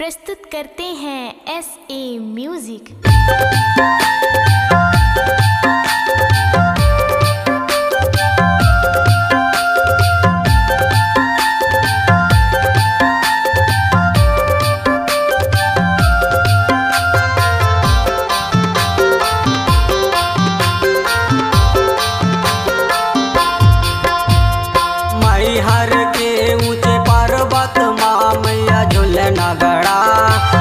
प्रस्तुत करते हैं एस ए म्यूज़िक झूलन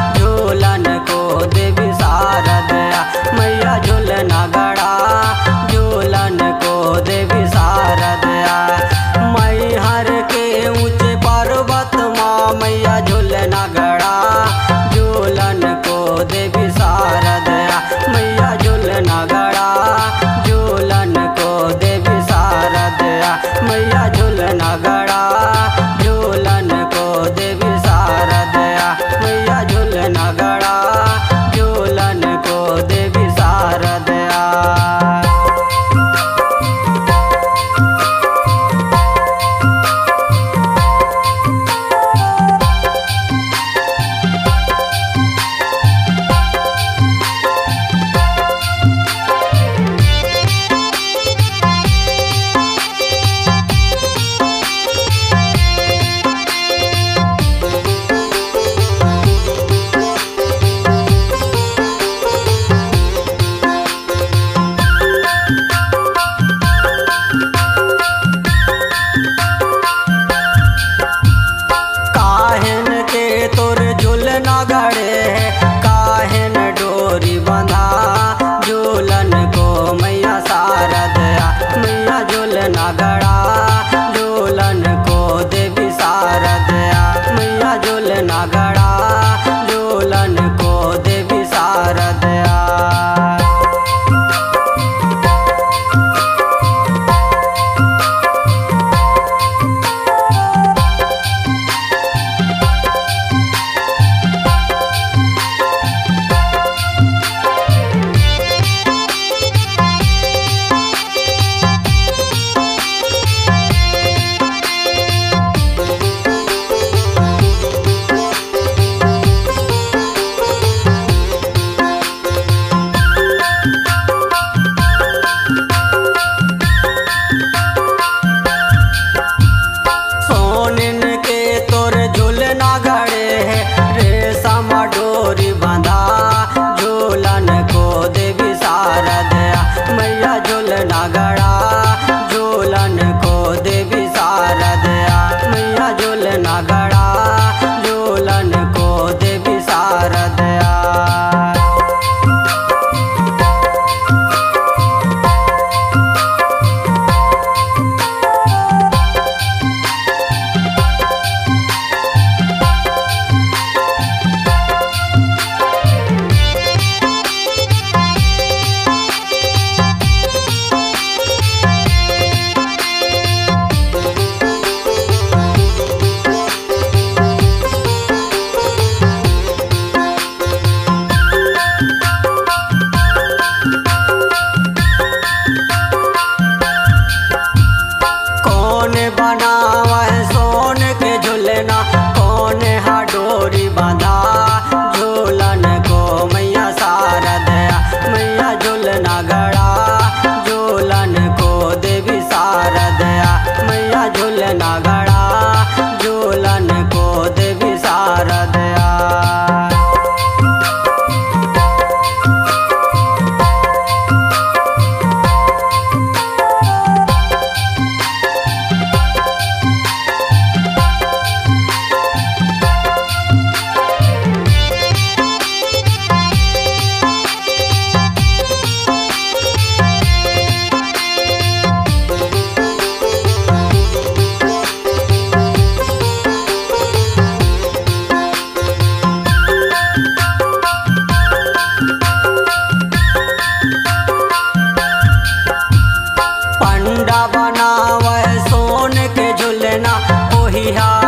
मोहिया